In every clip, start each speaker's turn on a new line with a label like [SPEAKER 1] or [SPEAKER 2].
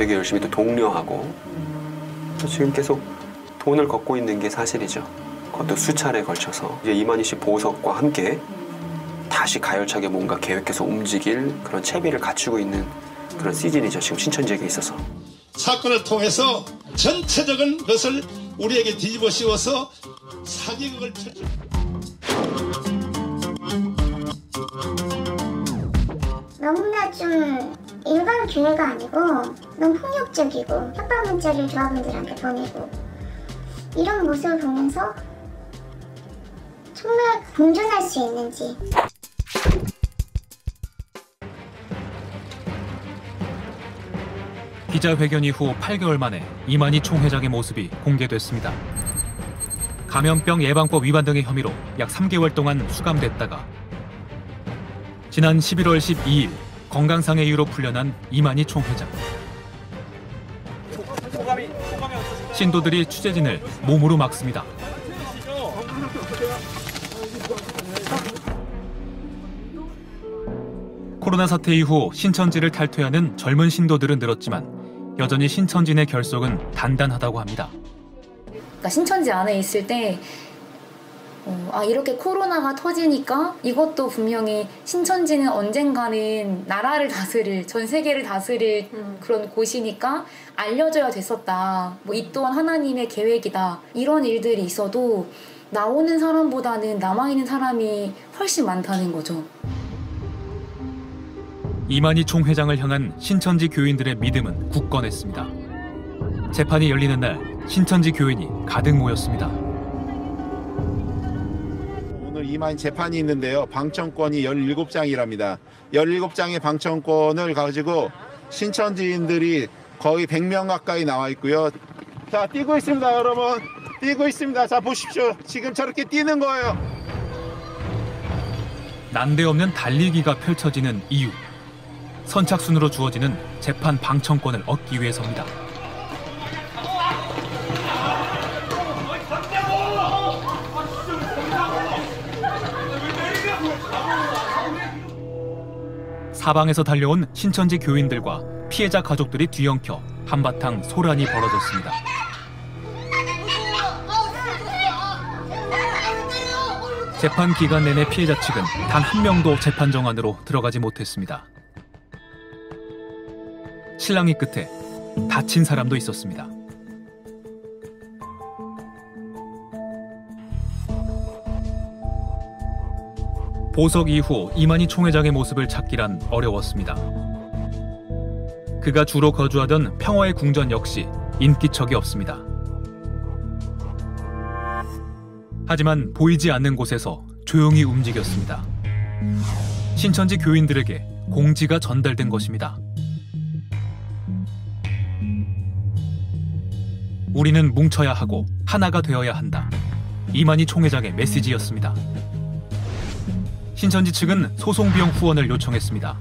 [SPEAKER 1] 되게 열심히 또 독려하고 지금 계속 돈을 걷고 있는 게 사실이죠. 그것도 수차례 걸쳐서 이제 이만희 씨 보석과 함께 다시 가열차게 뭔가 계획해서 움직일 그런 채비를 갖추고 있는 그런 시즌이죠. 지금 신천지에게 있어서.
[SPEAKER 2] 사건을 통해서 전체적인 것을 우리에게 뒤집어 씌워서 사기극을 펼쳐.
[SPEAKER 3] 너무나 좀 일반 교회가 아니고 너무 폭력적이고 협박 문자를 조합원들한테 보내고 이런 모습을 보면서 정말 공존할 수 있는지
[SPEAKER 4] 기자회견 이후 8개월 만에 이만희 총회장의 모습이 공개됐습니다. 감염병 예방법 위반 등의 혐의로 약 3개월 동안 수감됐다가 지난 11월 12일 건강상의 이유로 풀려난 이만희 총회장. 신도들이 취재진을 몸으로 막습니다. 코로나 사태 이후 신천지를 탈퇴하는 젊은 신도들은 늘었지만 여전히 신천지의 결속은 단단하다고 합니다.
[SPEAKER 5] 그러니까 신천지 안에 있을 때 어, 아 이렇게 코로나가 터지니까 이것도 분명히 신천지는 언젠가는 나라를 다스릴 전 세계를 다스릴 그런 곳이니까 알려져야 됐었다. 뭐 이 또한 하나님의 계획이다. 이런 일들이 있어도 나오는 사람보다는 남아 있는 사람이 훨씬 많다는 거죠.
[SPEAKER 4] 이만희 총회장을 향한 신천지 교인들의 믿음은 굳건했습니다. 재판이 열리는 날 신천지 교인이 가득 모였습니다.
[SPEAKER 6] 이만 재판이 있는데요. 방청권이 17장이랍니다. 17장의 방청권을 가지고 신천 지인들이 거의 100명 가까이 나와 있고요. 자, 뛰고 있습니다, 여러분. 뛰고 있습니다. 자, 보십시오. 지금 저렇게 뛰는 거예요.
[SPEAKER 4] 난데없는 달리기가 펼쳐지는 이유. 선착순으로 주어지는 재판 방청권을 얻기 위해서입니다. 사방에서 달려온 신천지 교인들과 피해자 가족들이 뒤엉켜 한바탕 소란이 벌어졌습니다. 재판 기간 내내 피해자 측은 단 한 명도 재판 정안으로 들어가지 못했습니다. 실랑이 끝에 다친 사람도 있었습니다. 보석 이후 이만희 총회장의 모습을 찾기란 어려웠습니다. 그가 주로 거주하던 평화의 궁전 역시 인기척이 없습니다. 하지만 보이지 않는 곳에서 조용히 움직였습니다. 신천지 교인들에게 공지가 전달된 것입니다. 우리는 뭉쳐야 하고 하나가 되어야 한다. 이만희 총회장의 메시지였습니다. 신천지 측은 소송 비용 후원을 요청했습니다.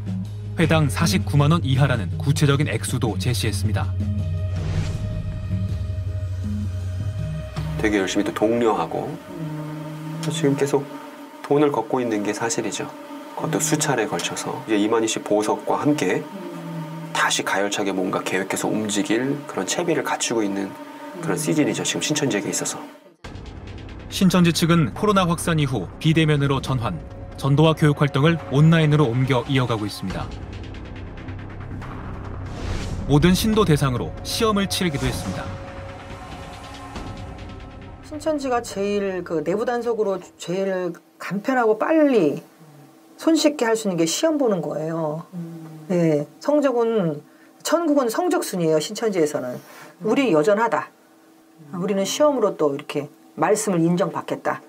[SPEAKER 4] 회당 49만 원 이하라는 구체적인 액수도 제시했습니다.
[SPEAKER 1] 되게 열심히 또 독려하고 지금 계속 돈을 걷고 있는 게 사실이죠. 그것도 수차례 걸쳐서 이제 이만희 씨 보석과 함께 다시 가열차게 뭔가 계획해서 움직일 그런 채비를 갖추고 있는 그런 시즌이죠. 지금 신천지에게 있어서.
[SPEAKER 4] 신천지 측은 코로나 확산 이후 비대면으로 전환, 전도와 교육 활동을 온라인으로 옮겨 이어가고 있습니다. 모든 신도 대상으로 시험을 치르기도 했습니다.
[SPEAKER 7] 신천지가 제일 그 내부 단속으로 제일 간편하고 빨리 손쉽게 할 수 있는 게 시험 보는 거예요. 네, 성적은 천국은 성적 순이에요. 신천지에서는 우리 여전하다. 우리는 시험으로 또 이렇게 말씀을 인정받겠다.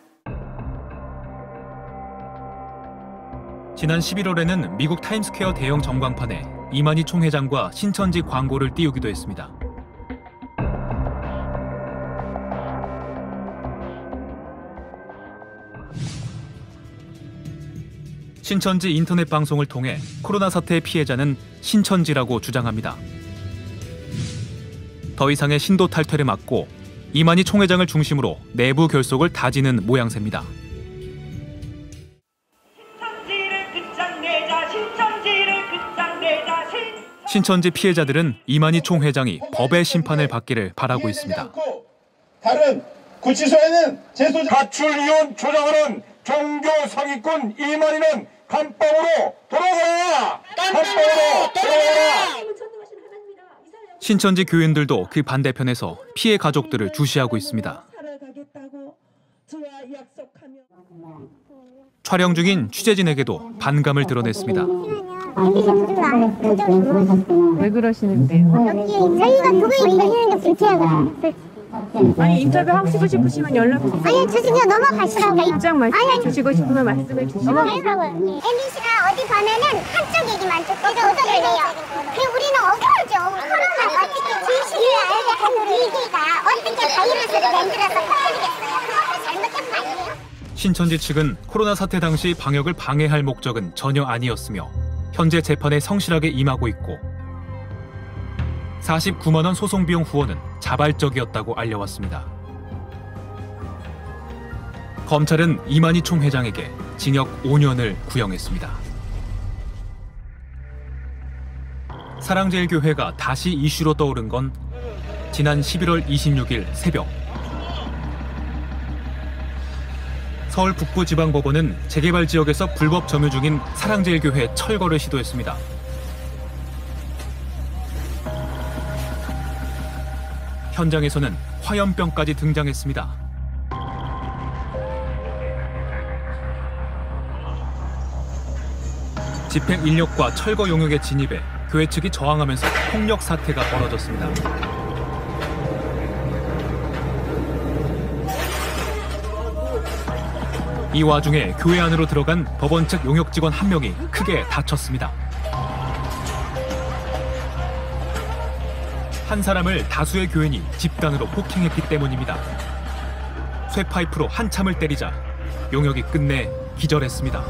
[SPEAKER 4] 지난 11월에는 미국 타임스퀘어 대형 전광판에 이만희 총회장과 신천지 광고를 띄우기도 했습니다. 신천지 인터넷 방송을 통해 코로나 사태의 피해자는 신천지라고 주장합니다. 더 이상의 신도 탈퇴를 막고 이만희 총회장을 중심으로 내부 결속을 다지는 모양새입니다.
[SPEAKER 8] 신천지
[SPEAKER 4] 피해자들은 이만희 총회장이 법의 심판을 받기를 바라고 있습니다.
[SPEAKER 2] 다른 구치소에는 재소자
[SPEAKER 8] 가출 이혼 조장하는 종교 사기꾼 이만희는 감방으로 돌아가라! 감방으로 돌아가라!
[SPEAKER 4] 신천지 교인들도 그 반대편에서 피해 가족들을 주시하고 있습니다. 촬영 중인 취재진에게도 반감을 드러냈습니다.
[SPEAKER 9] 왜 그러시는데요?
[SPEAKER 3] 저희가 그거 얘기하는 게 불쾌하고
[SPEAKER 9] 아니 인터뷰 하고 싶으시면 연락 주세요.
[SPEAKER 3] 아니 저 지금 넘어가시라고.
[SPEAKER 9] 입장 말씀해 주시고 싶으면 말씀해 주시고.
[SPEAKER 3] MBC가 어디 가면은 한쪽 얘기만 듣고 저쪽을 내요. 그리고 우리는 억울하죠. 코로나 어떻게 진실을 알게 하는 위기가 어떻게 바이러스를 만들어서 퍼뜨리겠어요 그것도 잘못된 거 아니에요?
[SPEAKER 4] 신천지 측은 코로나 사태 당시 방역을 방해할 목적은 전혀 아니었으며 현재 재판에 성실하게 임하고 있고 49만 원 소송 비용 후원은 자발적이었다고 알려왔습니다. 검찰은 이만희 총 회장에게 징역 5년을 구형했습니다. 사랑제일교회가 다시 이슈로 떠오른 건 지난 11월 26일 새벽 서울 북부지방법원은 재개발 지역에서 불법 점유 중인 사랑제일교회 철거를 시도했습니다. 현장에서는 화염병까지 등장했습니다. 집행 인력과 철거 용역의 진입에 교회 측이 저항하면서 폭력 사태가 벌어졌습니다. 이 와중에 교회 안으로 들어간 법원 측 용역 직원 한 명이 크게 다쳤습니다. 한 사람을 다수의 교인이 집단으로 폭행했기 때문입니다. 쇠파이프로 한참을 때리자 용역이 끝내 기절했습니다.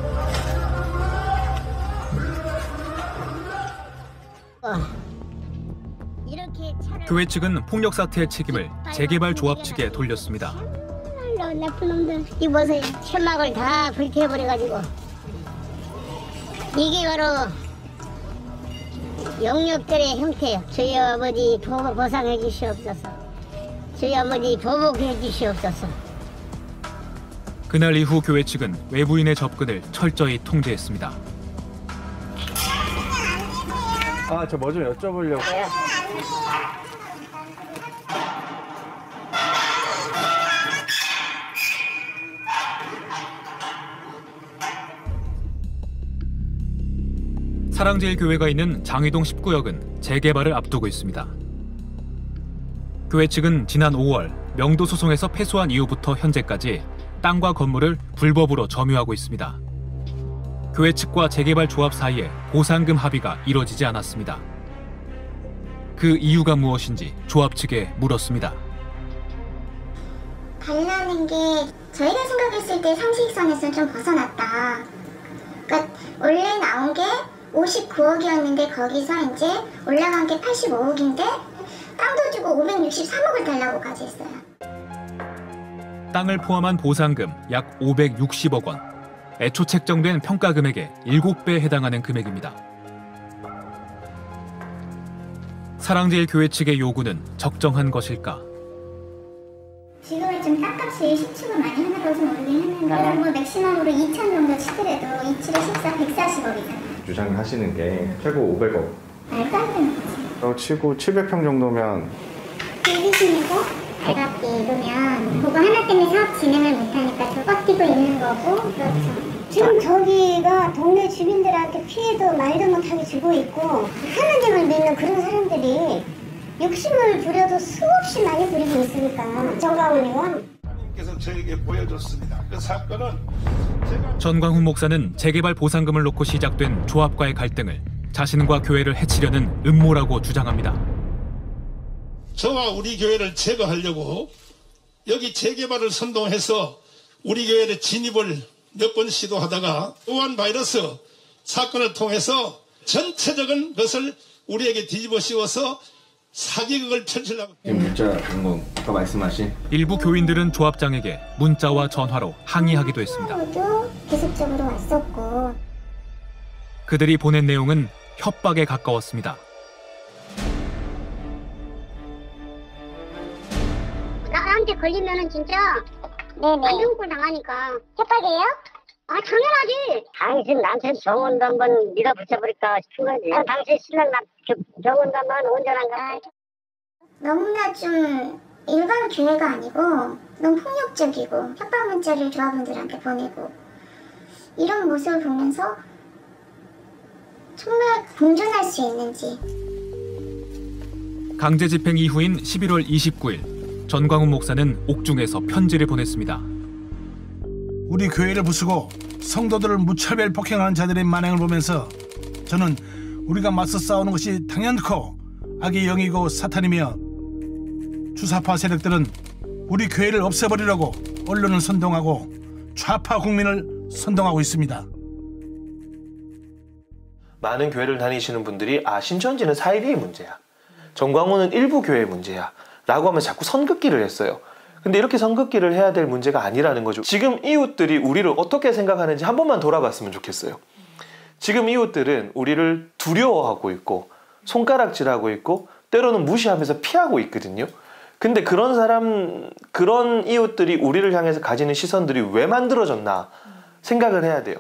[SPEAKER 4] 교회 측은 폭력 사태의 책임을 재개발 조합 측에 돌렸습니다.
[SPEAKER 3] 나쁜 놈들 이 보세요 천막을 다 불태워버려가지고. 이게 바로 영역들의 형태예요 저희 아버지 보- 보상해 주시옵소서. 저희 아버지 보복해 주시옵소서.
[SPEAKER 4] 그날 이후 교회 측은 외부인의 접근을 철저히 통제했습니다.
[SPEAKER 10] 아, 저 뭐 좀 여쭤보려고.
[SPEAKER 4] 사랑제일교회가 있는 장위동 19역은 재개발을 앞두고 있습니다. 교회 측은 지난 5월 명도 소송에서 패소한 이후부터 현재까지 땅과 건물을 불법으로 점유하고 있습니다. 교회 측과 재개발 조합 사이에 보상금 합의가 이뤄지지 않았습니다. 그 이유가 무엇인지 조합 측에 물었습니다.
[SPEAKER 3] 달라는 게 저희가 생각했을 때 상식선에서 좀 벗어났다. 그러니까 원래 나온 게 59억이었는데 거기서 이제 올라간 게 85억인데 땅도 주고 563억을 달라고 까지 했어요.
[SPEAKER 4] 땅을 포함한 보상금 약 560억 원. 애초 책정된 평가 금액의 7배에 해당하는 금액입니다. 사랑제일 교회 측의 요구는 적정한 것일까?
[SPEAKER 3] 지금은 좀 땅값이 시축을 많이 하나 봐서 모르긴 했는데 뭐 맥시멈으로 2천 정도 치더라도 2칠에 14, 140억이잖아요.
[SPEAKER 10] 주장하시는 게 최고 500억.
[SPEAKER 3] 말도 안 되는 거지.
[SPEAKER 10] 어, 치고 700평 정도면
[SPEAKER 3] 빌리시고 대갑비 이러면 그거 하나 때문에 사업 진행을 못하니까 저 꺾이고 있는 거고 그렇죠. 지금 저기가 동네 주민들한테 피해도 말도 못하게 주고 있고 하나님을 믿는 그런 사람들이 욕심을 부려도 수없이 많이 부리고 있으니까 의원
[SPEAKER 2] 께서 저에게 보여줬습니다. 그 사건은
[SPEAKER 4] 전광훈 목사는 재개발 보상금을 놓고 시작된 조합과의 갈등을 자신과 교회를 해치려는 음모라고 주장합니다.
[SPEAKER 2] 저와 우리 교회를 제거하려고 여기 재개발을 선동해서 우리 교회를 진입을 몇 번 시도하다가 우한 바이러스 사건을 통해서 전체적인 것을 우리에게 뒤집어 씌워서 사기극을 펼치려고
[SPEAKER 10] 지금 문자 그런 거아 말씀하신
[SPEAKER 4] 일부 교인들은 조합장에게 문자와 전화로 항의하기도 했습니다.
[SPEAKER 3] 계속적으로 왔었고
[SPEAKER 4] 그들이 보낸 내용은 협박에 가까웠습니다.
[SPEAKER 3] 나한테 걸리면 진짜 네네. 안전골 당하니까 협박이에요? 아 당연하지.
[SPEAKER 11] 당신 남편 병원 한번 밀어붙여버릴까 싶은 거지. 아, 당신 신랑 남 병원 가면 온전한가?
[SPEAKER 3] 너무나 좀 일반 교회가 아니고 너무 폭력적이고 협박 문자를 조합원들한테 보내고 이런 모습을 보면서 정말 공존할 수 있는지
[SPEAKER 4] 강제 집행 이후인 11월 29일 전광훈 목사는 옥중에서 편지를 보냈습니다.
[SPEAKER 12] 우리 교회를 부수고 성도들을 무차별 폭행하는 자들의 만행을 보면서 저는 우리가 맞서 싸우는 것이 당연코 악의 영이고 사탄이며 주사파 세력들은 우리 교회를 없애버리려고 언론을 선동하고 좌파 국민을 선동하고 있습니다.
[SPEAKER 13] 많은 교회를 다니시는 분들이 아 신천지는 사이비의 문제야. 정광훈은 일부 교회의 문제야. 라고 하면 자꾸 선긋기를 했어요. 근데 이렇게 선긋기를 해야 될 문제가 아니라는 거죠. 지금 이웃들이 우리를 어떻게 생각하는지 한 번만 돌아봤으면 좋겠어요. 지금 이웃들은 우리를 두려워하고 있고 손가락질하고 있고 때로는 무시하면서 피하고 있거든요. 근데 그런 사람 그런 이웃들이 우리를 향해서 가지는 시선들이 왜 만들어졌나 생각을 해야 돼요.